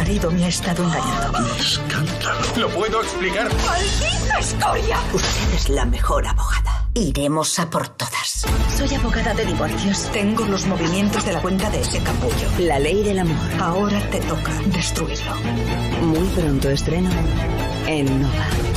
marido me ha estado engañando. Escándalo. ¿Lo puedo explicar? ¡Maldita escoria! Usted es la mejor abogada. Iremos a por todas. Soy abogada de divorcios. Tengo los movimientos de la cuenta de ese capullo. La ley del amor. Ahora te toca destruirlo. Muy pronto estreno en Nova.